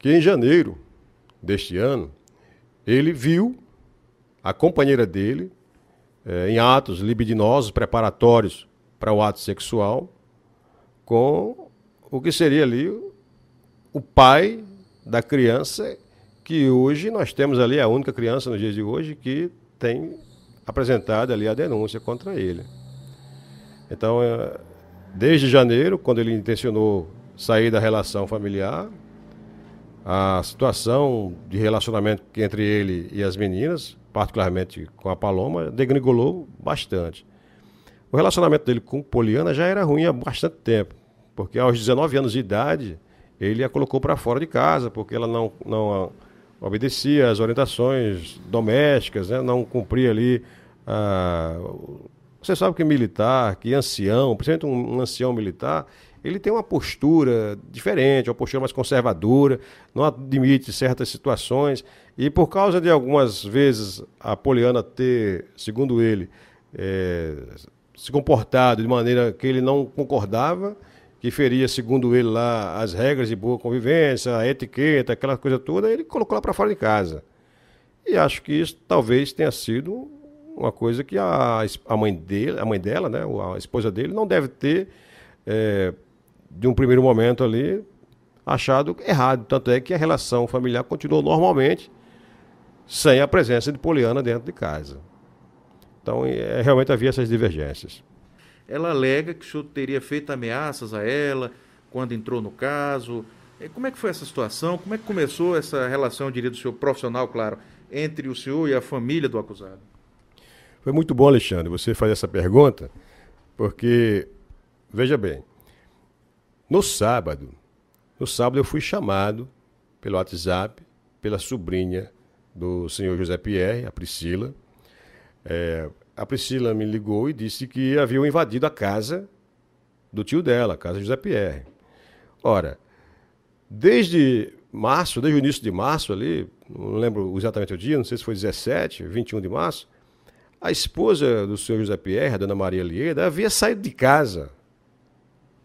que em janeiro deste ano, ele viu a companheira dele é, em atos libidinosos preparatórios para o ato sexual com o que seria ali o pai da criança que hoje nós temos ali a única criança nos dias de hoje que tem apresentado ali a denúncia contra ele. Então, é, desde janeiro, quando ele intencionou sair da relação familiar, a situação de relacionamento entre ele e as meninas, particularmente com a Paloma, degringolou bastante. O relacionamento dele com Poliana já era ruim há bastante tempo, porque aos 19 anos de idade ele a colocou para fora de casa, porque ela não, não obedecia às orientações domésticas, né? não cumpria ali. Ah, você sabe que militar, que ancião, principalmente um, um ancião militar, ele tem uma postura diferente, uma postura mais conservadora, não admite certas situações. E por causa de algumas vezes a Poliana ter, segundo ele, é, se comportado de maneira que ele não concordava, que feria, segundo ele lá, as regras de boa convivência, a etiqueta, aquela coisa toda, ele colocou lá para fora de casa. E acho que isso talvez tenha sido uma coisa que a, a mãe dele, a mãe dela, né, a esposa dele, não deve ter, é, de um primeiro momento ali, achado errado. Tanto é que a relação familiar continuou normalmente, sem a presença de Poliana dentro de casa. Então, é, realmente havia essas divergências ela alega que o senhor teria feito ameaças a ela quando entrou no caso. Como é que foi essa situação? Como é que começou essa relação, eu diria, do senhor profissional, claro, entre o senhor e a família do acusado? Foi muito bom, Alexandre, você fazer essa pergunta, porque, veja bem, no sábado, no sábado eu fui chamado pelo WhatsApp, pela sobrinha do senhor José Pierre, a Priscila, é, a Priscila me ligou e disse que haviam invadido a casa do tio dela, a casa José Pierre. Ora, desde março, desde o início de março ali, não lembro exatamente o dia, não sei se foi 17, 21 de março, a esposa do senhor José Pierre, a dona Maria Lieda, havia saído de casa.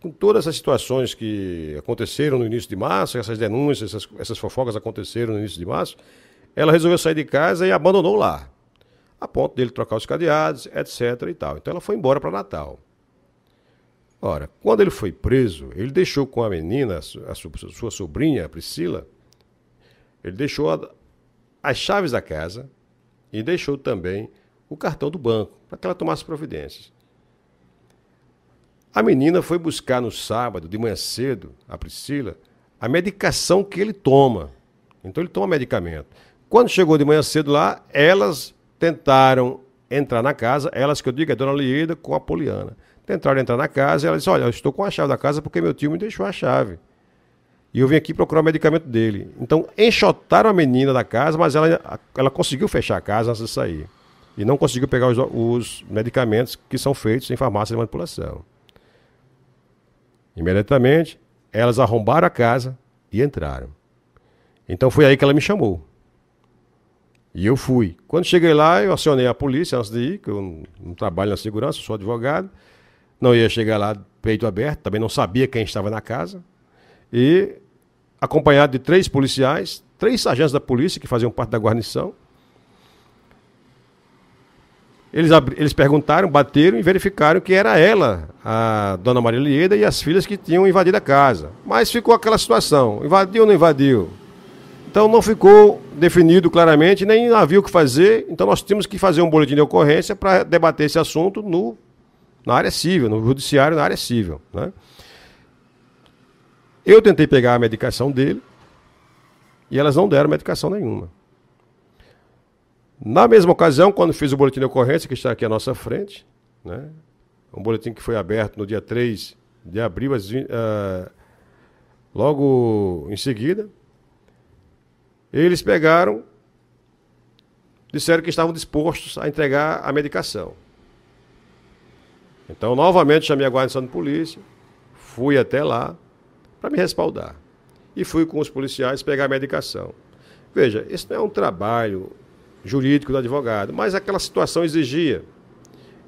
Com todas essas situações que aconteceram no início de março, essas denúncias, essas, essas fofocas aconteceram no início de março, ela resolveu sair de casa e abandonou lá a ponto dele trocar os cadeados, etc. e tal. Então ela foi embora para Natal. Ora, quando ele foi preso, ele deixou com a menina, a sua, sobrinha, a Priscila, ele deixou a, as chaves da casa e deixou também o cartão do banco, para que ela tomasse providências. A menina foi buscar no sábado, de manhã cedo, a Priscila, a medicação que ele toma. Então ele toma medicamento. Quando chegou de manhã cedo lá, elas tentaram entrar na casa, elas que eu digo é Dona Lieda com a Poliana. Tentaram entrar na casa e ela disse: Olha, eu estou com a chave da casa porque meu tio me deixou a chave. E eu vim aqui procurar o medicamento dele. Então, enxotaram a menina da casa, mas ela, ela conseguiu fechar a casa antes de sair. E não conseguiu pegar os, os medicamentos que são feitos em farmácia de manipulação. Imediatamente, elas arrombaram a casa e entraram. Então foi aí que ela me chamou. E eu fui. Quando cheguei lá, eu acionei a polícia antes de ir, que eu não trabalho na segurança, sou advogado. Não ia chegar lá peito aberto, também não sabia quem estava na casa. E acompanhado de três policiais, três agentes da polícia que faziam parte da guarnição. Eles, eles perguntaram, bateram e verificaram que era ela, a dona Maria Lieda e as filhas que tinham invadido a casa. Mas ficou aquela situação: invadiu ou não invadiu? Então não ficou definido claramente, nem havia o que fazer. Então nós tínhamos que fazer um boletim de ocorrência para debater esse assunto no, na área civil, no judiciário, na área civil. Né? Eu tentei pegar a medicação dele e elas não deram medicação nenhuma. Na mesma ocasião, quando fiz o boletim de ocorrência, que está aqui à nossa frente, né? um boletim que foi aberto no dia 3 de abril, uh, logo em seguida, eles pegaram, disseram que estavam dispostos a entregar a medicação. Então, novamente, chamei a guarnição de polícia, fui até lá para me respaldar. E fui com os policiais pegar a medicação. Veja, isso não é um trabalho jurídico do advogado, mas aquela situação exigia.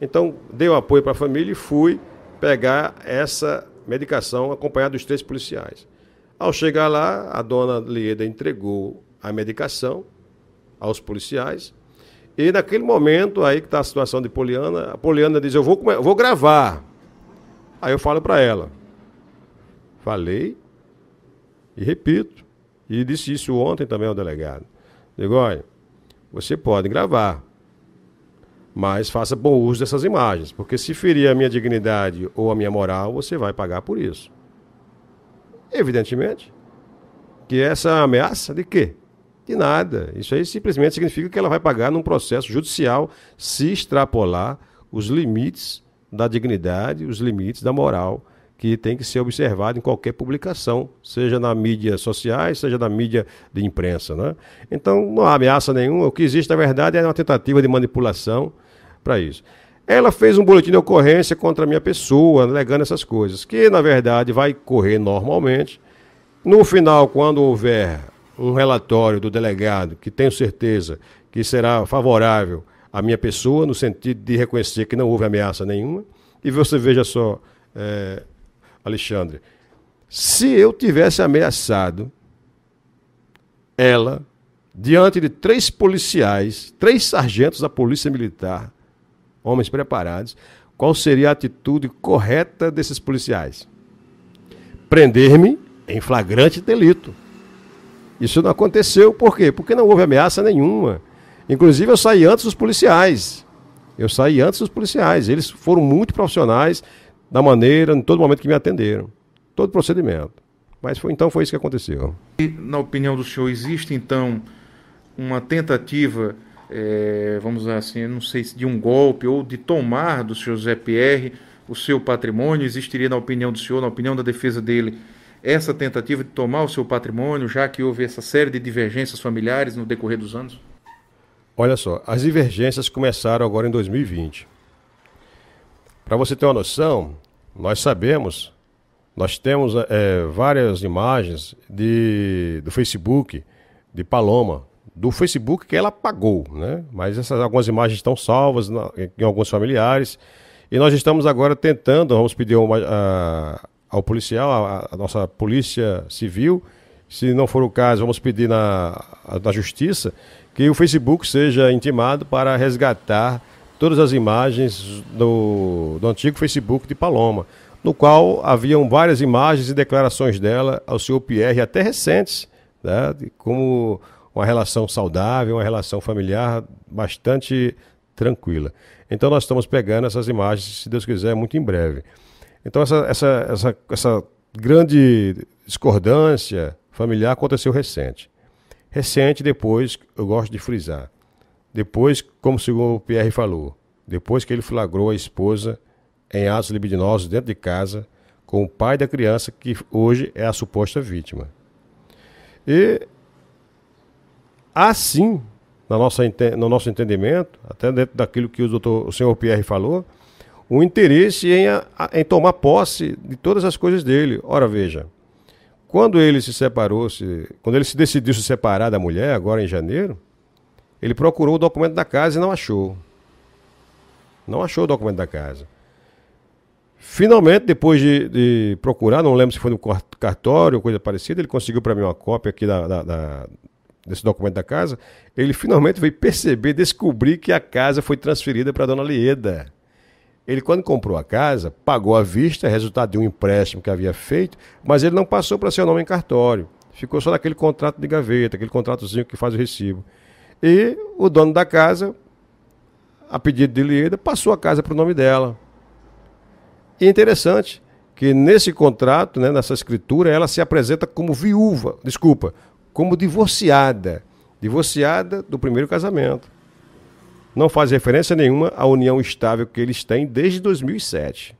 Então, dei o apoio para a família e fui pegar essa medicação acompanhado dos três policiais. Ao chegar lá, a dona Lieda entregou a medicação aos policiais. E naquele momento, aí que está a situação de Poliana, a Poliana diz: Eu vou, eu vou gravar. Aí eu falo para ela: Falei e repito. E disse isso ontem também ao delegado. Digo: Olha, você pode gravar, mas faça bom uso dessas imagens, porque se ferir a minha dignidade ou a minha moral, você vai pagar por isso. Evidentemente que essa ameaça de quê? De nada. Isso aí simplesmente significa que ela vai pagar num processo judicial se extrapolar os limites da dignidade, os limites da moral que tem que ser observado em qualquer publicação, seja na mídia sociais, seja na mídia de imprensa. Né? Então, não há ameaça nenhuma. O que existe, na verdade, é uma tentativa de manipulação para isso. Ela fez um boletim de ocorrência contra a minha pessoa, alegando essas coisas, que, na verdade, vai correr normalmente. No final, quando houver um relatório do delegado, que tenho certeza que será favorável à minha pessoa, no sentido de reconhecer que não houve ameaça nenhuma, e você veja só, é, Alexandre, se eu tivesse ameaçado ela diante de três policiais, três sargentos da Polícia Militar, homens preparados, qual seria a atitude correta desses policiais? Prender-me em flagrante delito. Isso não aconteceu, por quê? Porque não houve ameaça nenhuma. Inclusive, eu saí antes dos policiais. Eu saí antes dos policiais. Eles foram muito profissionais, da maneira, em todo momento que me atenderam. Todo procedimento. Mas foi, então foi isso que aconteceu. E, na opinião do senhor, existe então uma tentativa, é, vamos dizer assim, não sei se de um golpe ou de tomar do senhor Zé Pierre o seu patrimônio? Existiria, na opinião do senhor, na opinião da defesa dele, essa tentativa de tomar o seu patrimônio, já que houve essa série de divergências familiares no decorrer dos anos? Olha só, as divergências começaram agora em 2020. Para você ter uma noção, nós sabemos, nós temos é, várias imagens de, do Facebook de Paloma, do Facebook que ela apagou, né? Mas essas algumas imagens estão salvas na, em alguns familiares e nós estamos agora tentando, vamos pedir uma, a, ao policial, a, a, nossa polícia civil, se não for o caso, vamos pedir na, na justiça que o Facebook seja intimado para resgatar todas as imagens do, do antigo Facebook de Paloma, no qual haviam várias imagens e declarações dela ao senhor Pierre, até recentes, né, como uma relação saudável, uma relação familiar bastante tranquila. Então nós estamos pegando essas imagens, se Deus quiser, muito em breve. Então essa, essa, essa, essa grande discordância familiar aconteceu recente. Recente, depois, eu gosto de frisar, depois, como o senhor Pierre falou, depois que ele flagrou a esposa em atos libidinosos dentro de casa com o pai da criança que hoje é a suposta vítima. E assim, no nosso, no nosso entendimento, até dentro daquilo que o, doutor, o senhor Pierre falou, o interesse em, em tomar posse de todas as coisas dele. Ora, veja, quando ele se separou, se, quando ele se decidiu se separar da mulher, agora em janeiro, ele procurou o documento da casa e não achou. Não achou o documento da casa. Finalmente, depois de, de procurar, não lembro se foi no cartório ou coisa parecida, ele conseguiu para mim uma cópia aqui da, da, da, desse documento da casa. Ele finalmente veio perceber, descobrir que a casa foi transferida para dona Lieda. Ele, quando comprou a casa, pagou à vista, resultado de um empréstimo que havia feito, mas ele não passou para seu nome em cartório. Ficou só naquele contrato de gaveta, aquele contratozinho que faz o recibo. E o dono da casa, a pedido de Lieda, passou a casa para o nome dela. E é interessante que nesse contrato, né, nessa escritura, ela se apresenta como viúva, desculpa, como divorciada. Divorciada do primeiro casamento. Não faz referência nenhuma à união estável que eles têm desde 2007.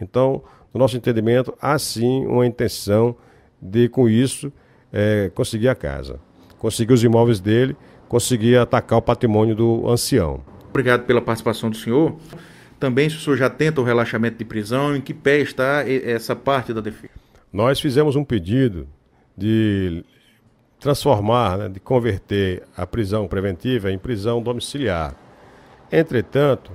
Então, no nosso entendimento, há sim uma intenção de, com isso, é, conseguir a casa conseguir os imóveis dele, conseguir atacar o patrimônio do ancião. Obrigado pela participação do senhor. Também, se o senhor já tenta o relaxamento de prisão, em que pé está essa parte da defesa? Nós fizemos um pedido de transformar, né, de converter a prisão preventiva em prisão domiciliar. Entretanto,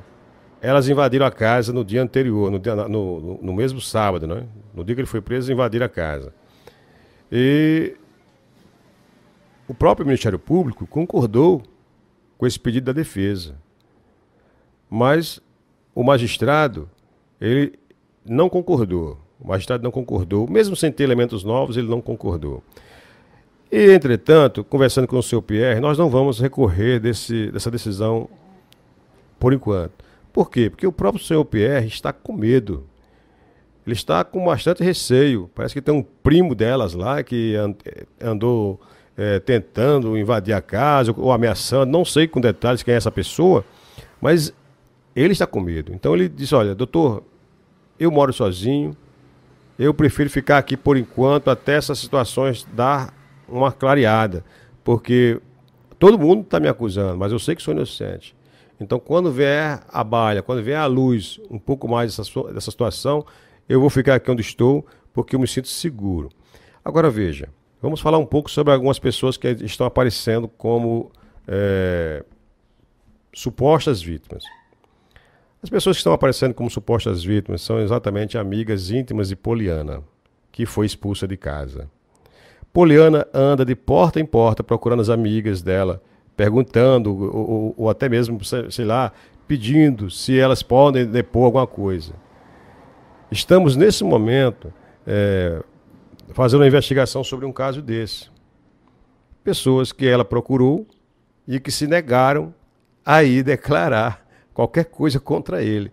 elas invadiram a casa no dia anterior, no, dia, no, no mesmo sábado, né? no dia que ele foi preso, invadiram a casa. E o próprio Ministério Público concordou com esse pedido da defesa. Mas o magistrado, ele não concordou. O magistrado não concordou, mesmo sem ter elementos novos, ele não concordou. E, entretanto, conversando com o seu Pierre, nós não vamos recorrer desse, dessa decisão por enquanto. Por quê? Porque o próprio senhor Pierre está com medo. Ele está com bastante receio. Parece que tem um primo delas lá que andou é, tentando invadir a casa ou ameaçando, não sei com detalhes quem é essa pessoa, mas ele está com medo. Então ele disse: Olha, doutor, eu moro sozinho, eu prefiro ficar aqui por enquanto até essas situações dar uma clareada, porque todo mundo está me acusando, mas eu sei que sou inocente. Então, quando vier a balha, quando vier a luz um pouco mais dessa, dessa situação, eu vou ficar aqui onde estou, porque eu me sinto seguro. Agora veja, vamos falar um pouco sobre algumas pessoas que estão aparecendo como é, supostas vítimas. As pessoas que estão aparecendo como supostas vítimas são exatamente amigas íntimas de Poliana, que foi expulsa de casa. Poliana anda de porta em porta procurando as amigas dela, perguntando, ou, ou, ou até mesmo, sei lá, pedindo se elas podem depor alguma coisa. Estamos, nesse momento, é, fazendo uma investigação sobre um caso desse. Pessoas que ela procurou e que se negaram a ir declarar qualquer coisa contra ele.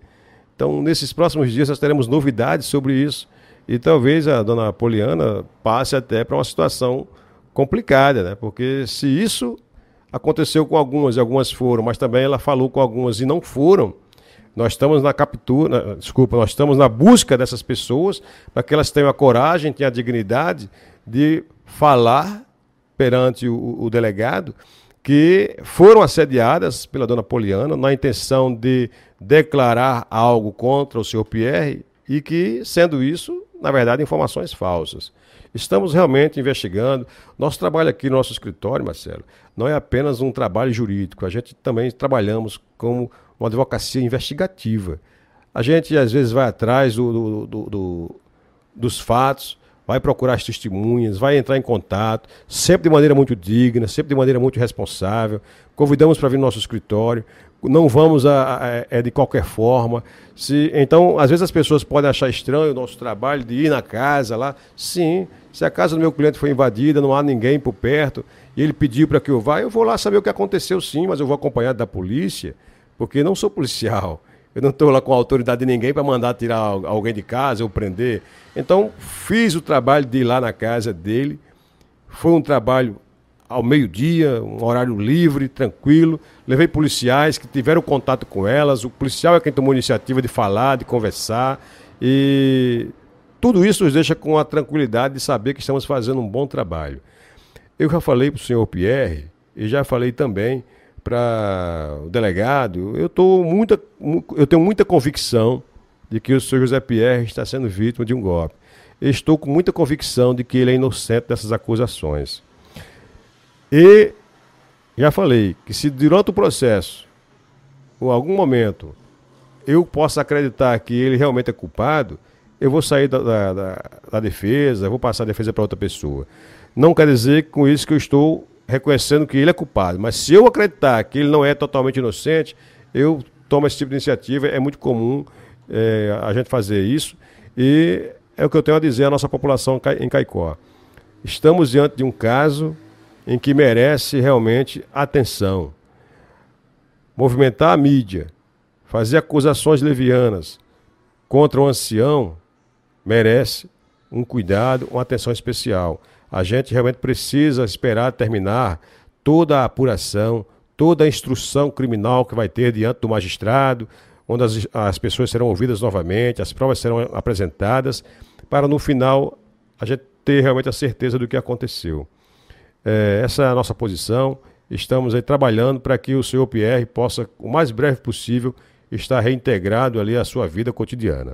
Então, nesses próximos dias, nós teremos novidades sobre isso e talvez a dona Poliana passe até para uma situação complicada, né? Porque se isso aconteceu com algumas e algumas foram, mas também ela falou com algumas e não foram, nós estamos na captura, desculpa, nós estamos na busca dessas pessoas para que elas tenham a coragem, tenham a dignidade de falar perante o, o delegado que foram assediadas pela dona Poliana na intenção de declarar algo contra o senhor Pierre e que, sendo isso, na verdade, informações falsas. Estamos realmente investigando. Nosso trabalho aqui no nosso escritório, Marcelo, não é apenas um trabalho jurídico, a gente também trabalhamos como uma advocacia investigativa. A gente, às vezes, vai atrás do, do, do, dos fatos, vai procurar as testemunhas, vai entrar em contato, sempre de maneira muito digna, sempre de maneira muito responsável. Convidamos para vir no nosso escritório. Não vamos a, a, a, é de qualquer forma. Se, então, às vezes as pessoas podem achar estranho o nosso trabalho de ir na casa lá. Sim, se a casa do meu cliente foi invadida, não há ninguém por perto, e ele pediu para que eu vá, eu vou lá saber o que aconteceu sim, mas eu vou acompanhado da polícia, porque não sou policial. Eu não estou lá com a autoridade de ninguém para mandar tirar alguém de casa ou prender. Então, fiz o trabalho de ir lá na casa dele. Foi um trabalho ao meio-dia, um horário livre, tranquilo. Levei policiais que tiveram contato com elas. O policial é quem tomou a iniciativa de falar, de conversar. E tudo isso nos deixa com a tranquilidade de saber que estamos fazendo um bom trabalho. Eu já falei para o senhor Pierre e já falei também para o delegado, eu, tô muita, eu tenho muita convicção de que o senhor José Pierre está sendo vítima de um golpe. estou com muita convicção de que ele é inocente dessas acusações. E já falei que se durante o processo, ou algum momento, eu possa acreditar que ele realmente é culpado, eu vou sair da, da, da, da defesa, vou passar a defesa para outra pessoa. Não quer dizer com isso que eu estou reconhecendo que ele é culpado. Mas se eu acreditar que ele não é totalmente inocente, eu tomo esse tipo de iniciativa. É muito comum é, a gente fazer isso. E é o que eu tenho a dizer à nossa população em Caicó. Estamos diante de um caso em que merece realmente atenção. Movimentar a mídia, fazer acusações levianas contra um ancião merece um cuidado, uma atenção especial. A gente realmente precisa esperar terminar toda a apuração, toda a instrução criminal que vai ter diante do magistrado, onde as, as pessoas serão ouvidas novamente, as provas serão apresentadas, para no final a gente ter realmente a certeza do que aconteceu. É, essa é a nossa posição. Estamos aí trabalhando para que o senhor Pierre possa, o mais breve possível, estar reintegrado ali à sua vida cotidiana.